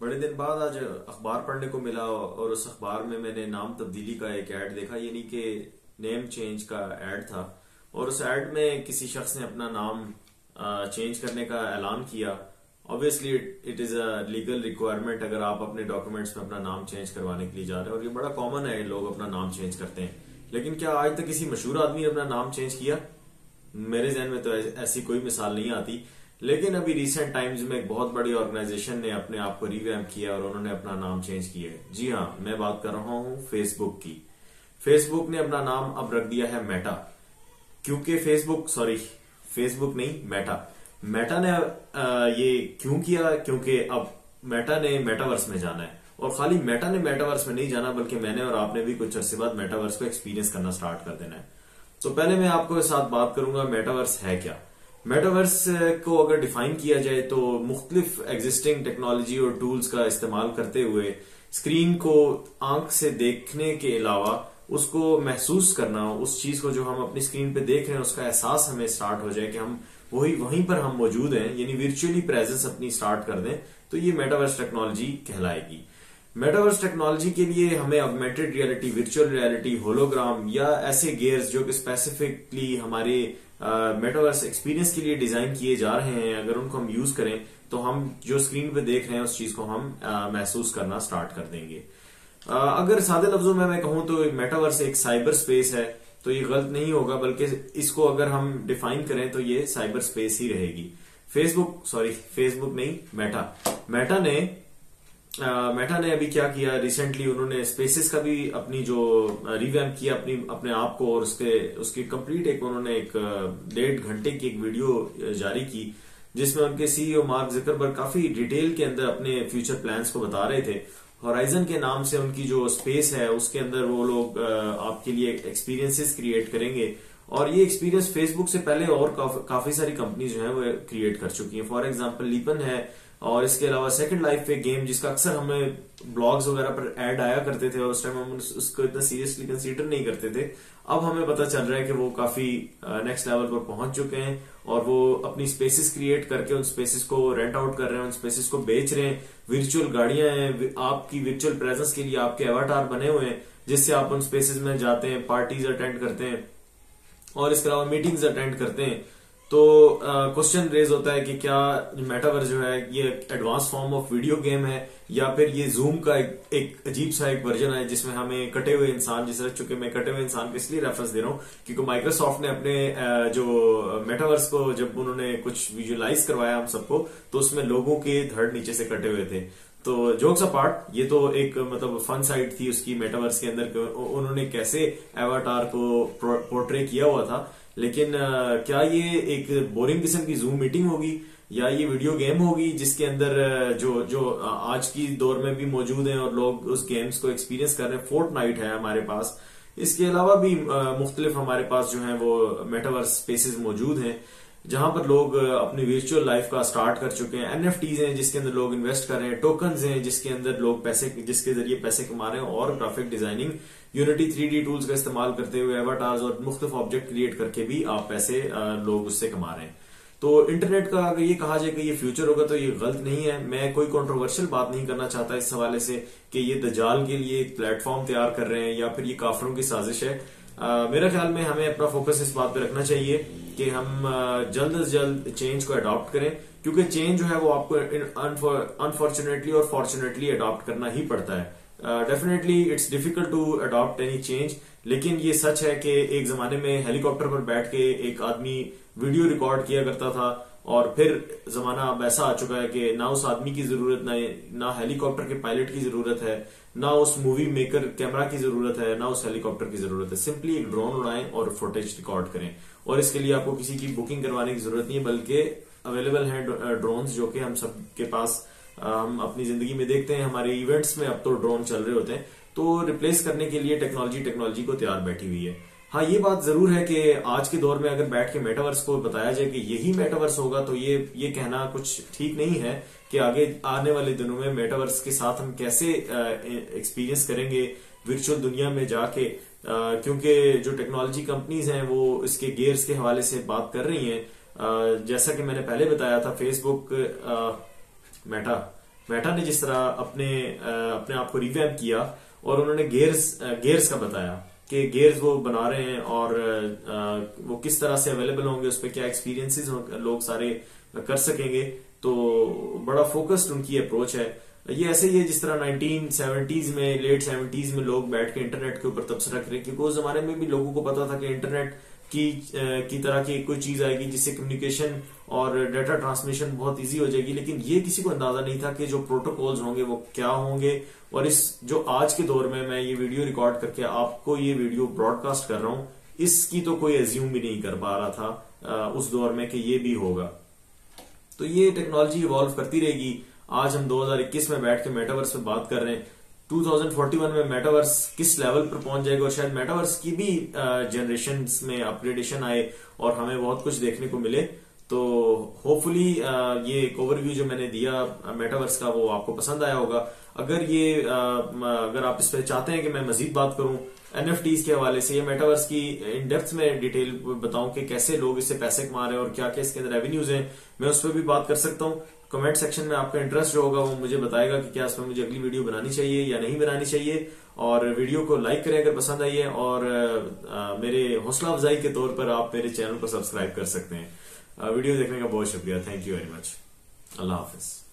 बड़े दिन बाद आज अखबार पढ़ने को मिला और उस अखबार में मैंने नाम तब्दीली का एक ऐड देखा, यानी कि नेम चेंज का ऐड था। और उस ऐड में किसी शख्स ने अपना नाम चेंज करने का ऐलान किया। Obviously it is a legal requirement अगर आप अपने डॉक्यूमेंट्स में अपना नाम चेंज करवाने के लिए जा रहे हैं। और ये बड़ा कॉमन है, लोग अपना नाम चेंज करते हैं। लेकिन क्या आज तक किसी मशहूर आदमी ने अपना नाम चेंज किया? मेरे जहन में तो ऐसी कोई मिसाल नहीं आती। लेकिन अभी रिसेंट टाइम्स में एक बहुत बड़ी ऑर्गेनाइजेशन ने अपने आप को रिवैम्प किया और उन्होंने अपना नाम चेंज किया है। जी हाँ मैं बात कर रहा हूँ फेसबुक की। फेसबुक ने अपना नाम अब रख दिया है मेटा क्योंकि फेसबुक सॉरी फेसबुक नहीं मेटा मेटा ने ये क्यों किया? क्योंकि अब मेटा ने मेटावर्स में जाना है। और खाली मेटा ने मेटावर्स में नहीं जाना, बल्कि मैंने और आपने भी कुछ अर्से बाद मेटावर्स को एक्सपीरियंस करना स्टार्ट कर देना है। तो पहले मैं आपको साथ बात करूँगा मेटावर्स है क्या? मेटावर्स को अगर डिफाइन किया जाए तो मुख्तलिफ़ एग्जिस्टिंग टेक्नोलॉजी और टूल्स का इस्तेमाल करते हुए स्क्रीन को आँख से देखने के अलावा उसको महसूस करना, उस चीज़ को जो हम अपनी स्क्रीन पे देख रहे हैं, उसका एहसास हमें स्टार्ट हो जाए कि हम वही, वहीं पर हम मौजूद हैं, यानी वर्चुअली प्रेजेंस अपनी स्टार्ट कर दें तो ये मेटावर्स टेक्नोलॉजी कहलाएगी। मेटावर्स टेक्नोलॉजी के लिए हमें augmented reality virtual reality hologram या ऐसे गेयर्स जो कि स्पेसिफिकली हमारे मेटावर्स एक्सपीरियंस के लिए डिज़ाइन किए जा रहे हैं, अगर उनको हम यूज़ करें तो हम जो स्क्रीन पे देख रहे हैं, उस चीज़ को हम महसूस करना स्टार्ट कर देंगे। अगर सादे लफ्जों में मैं कहूँ तो मेटावर्स एक साइबर स्पेस है तो ये गलत नहीं होगा, बल्कि इसको अगर हम डिफाइन करें तो ये साइबर स्पेस ही रहेगी। फेसबुक सॉरी फेसबुक नहीं मेटा मेटा ने मेटा ने अभी क्या किया? रिसेंटली उन्होंने स्पेसिस का भी अपनी जो रिवैम किया अपनी, अपने आप को और उसके, उसकी कंप्लीट एक उन्होंने एक डेढ़ घंटे की एक वीडियो जारी की, जिसमें उनके सीईओ मार्क ज़िक्र जिकरबर्ग काफ़ी डिटेल के अंदर अपने फ्यूचर प्लान्स को बता रहे थे। होराइजन के नाम से उनकी जो स्पेस है, उसके अंदर वो लोग आपके लिए एक्सपीरियंसेस क्रिएट करेंगे। और ये एक्सपीरियंस फेसबुक से पहले और काफ़ी सारी कंपनी जो है वो क्रिएट कर चुकी है। फॉर एग्ज़ाम्पल लीपन है और इसके अलावा सेकंड लाइफ पे गेम जिसका अक्सर हमें ब्लॉग्स वगैरह पर ऐड आया करते थे और उस टाइम हम उसको इतना सीरियसली कंसीडर नहीं करते थे। अब हमें पता चल रहा है कि वो काफ़ी नेक्स्ट लेवल पर पहुँच चुके हैं और वो अपनी स्पेसिस क्रिएट करके उन स्पेसिस को रेंट आउट कर रहे हैं, उन स्पेसिस को बेच रहे हैं। वर्चुअल गाड़ियाँ हैं आपकी वर्चुअल प्रेजेंस के लिए आपके एवाटार बने हुए हैं, जिससे आप उन स्पेसिस में जाते हैं पार्टीज़ अटेंड करते हैं। और इसके अलावा मीटिंग्स अटेंड करते हैं। तो क्वेश्चन uh, रेज होता है कि क्या मेटावर्स जो है ये advance form of video game है या फिर ये जूम का एक, एक अजीब सा एक वर्जन है जिसमें हमें कटे हुए इंसान जिस चूँकि मैं कटे हुए इंसान को इसलिए रेफरेंस दे रहा हूँ क्योंकि माइक्रोसॉफ्ट ने अपने uh, जो मेटावर्स को जब उन्होंने कुछ विजुअलाइज करवाया हम सबको तो उसमें लोगों के धड़ नीचे से कटे हुए थे। तो जोक्स अपार्ट ये तो एक मतलब फन साइड थी उसकी मेटावर्स के अंदर उन्होंने कैसे एवाटार को पोर्ट्रे किया हुआ था। लेकिन क्या ये एक बोरिंग किस्म की जूम मीटिंग होगी? या ये वीडियो गेम होगी जिसके अंदर जो जो आज की दौर में भी मौजूद हैं और लोग उस गेम्स को एक्सपीरियंस कर रहे हैं? फोर्ट नाइट है हमारे पास। इसके अलावा भी मुख्तलिफ़ हमारे पास जो है वो मेटावर्स स्पेसिस मौजूद हैं। जहाँ पर लोग अपनी वर्चुअल लाइफ का स्टार्ट कर चुके हैं। एनएफटीज हैं जिसके अंदर लोग इन्वेस्ट कर रहे हैं। टोकन हैं जिसके अंदर लोग पैसे, जिसके ज़रिए पैसे कमा रहे हैं और graphic designing Unity three D tools का इस्तेमाल करते हुए एवाटार्स और मुख्तफ ऑब्जेक्ट क्रिएट करके भी आप पैसे लोग उससे कमा रहे हैं। तो इंटरनेट का अगर ये कहा जाए कि ये फ्यूचर होगा तो ये गलत नहीं है। मैं कोई कंट्रोवर्शियल बात नहीं करना चाहता इस हवाले से कि ये दजाल के लिए एक प्लेटफॉर्म तैयार कर रहे हैं या फिर ये काफरों की साजिश है। मेरा ख्याल में हमें अपना फोकस इस बात पर रखना चाहिए कि हम जल्द से जल्द चेंज को अडॉप्ट करें, क्योंकि चेंज जो है वो आपको अनफॉर्चुनेटली और फॉर्चुनेटली अडॉप्ट करना ही पड़ता है। Definitely it's difficult to adopt any change लेकिन ये सच है कि एक जमाने में हेलीकॉप्टर पर बैठ के एक आदमी वीडियो रिकॉर्ड किया करता था और फिर जमाना अब ऐसा आ चुका है कि ना उस आदमी की ज़रूरत, ना ना हेलीकॉप्टर के पायलट की ज़रूरत है, ना उस मूवी मेकर कैमरा की ज़रूरत है, ना उस हेलीकॉप्टर की ज़रूरत है। सिंपली एक ड्रोन उड़ाएँ और फुटेज रिकॉर्ड करें। और इसके लिए आपको किसी की बुकिंग करवाने की ज़रूरत नहीं है, बल्कि अवेलेबल है ड्रोन जो कि हम सबके पास हम अपनी ज़िंदगी में देखते हैं। हमारे इवेंट्स में अब तो ड्रोन चल रहे होते हैं। तो रिप्लेस करने के लिए टेक्नोलॉजी टेक्नोलॉजी को तैयार बैठी हुई है। हाँ ये बात ज़रूर है कि आज के दौर में अगर बैठ के मेटावर्स को बताया जाए कि यही मेटावर्स होगा तो ये ये कहना कुछ ठीक नहीं है कि आगे आने वाले दिनों में मेटावर्स के साथ हम कैसे एक्सपीरियंस करेंगे वर्चुअल दुनिया में जाके। क्योंकि जो टेक्नोलॉजी कंपनीज़ हैं, वो इसके गेयर्स के हवाले से बात कर रही हैं। जैसा कि मैंने पहले बताया था फेसबुक मेटा मेटा ने जिस तरह अपने अपने आप को रिवैम्प किया और उन्होंने गेयर्स गेयर्स का बताया। कि गेयर्स वो बना रहे हैं और वो किस तरह से अवेलेबल होंगे, उस पर क्या एक्सपीरियंसेस लोग सारे कर सकेंगे। तो बड़ा फोकस्ड उनकी अप्रोच है। ये ऐसे ही है जिस तरह 1970s में लेट 70s में लोग बैठ के इंटरनेट के ऊपर तबसरा करें, क्योंकि उस जमाने में भी लोगों को पता था कि इंटरनेट की की तरह की कोई चीज़ आएगी जिससे कम्युनिकेशन और डाटा ट्रांसमिशन बहुत इजी हो जाएगी। लेकिन ये किसी को अंदाज़ा नहीं था कि जो प्रोटोकॉल्स होंगे वो क्या होंगे। और इस, जो आज के दौर में मैं ये वीडियो रिकॉर्ड करके आपको ये वीडियो ब्रॉडकास्ट कर रहा हूँ, इसकी तो कोई एज्यूम भी नहीं कर पा रहा था उस दौर में कि ये भी होगा। तो ये टेक्नोलॉजी इवॉल्व करती रहेगी। आज हम 2021 में बैठ के मेटावर्स पे बात कर रहे हैं। 2041 में मेटावर्स किस लेवल पर पहुँच जाएगा और शायद मेटावर्स की भी जनरेशन में अपग्रेडेशन आए और हमें बहुत कुछ देखने को मिले तो होपफुली ये एक ओवरव्यू जो मैंने दिया मेटावर्स का वो आपको पसंद आया होगा। अगर ये अगर आप इस पर चाहते हैं कि मैं मजीद बात करूँ एनएफटीज के हवाले से या मेटावर्स की इन डेप्थ में डिटेल बताऊँ कि कैसे लोग इससे पैसे कमा रहे हैं और क्या क्या इसके अंदर रेवेन्यूज हैं, मैं उस पर भी बात कर सकता हूँ। कमेंट सेक्शन में आपका इंटरेस्ट जो होगा वो मुझे बताएगा कि क्या इसमें मुझे अगली वीडियो बनानी चाहिए या नहीं बनानी चाहिए। और वीडियो को लाइक करें अगर पसंद आई है और आ, मेरे हौसला अफजाई के तौर पर आप मेरे चैनल को सब्सक्राइब कर सकते हैं। वीडियो देखने का बहुत शुक्रिया। थैंक यू वेरी मच अल्लाह हाफिज़।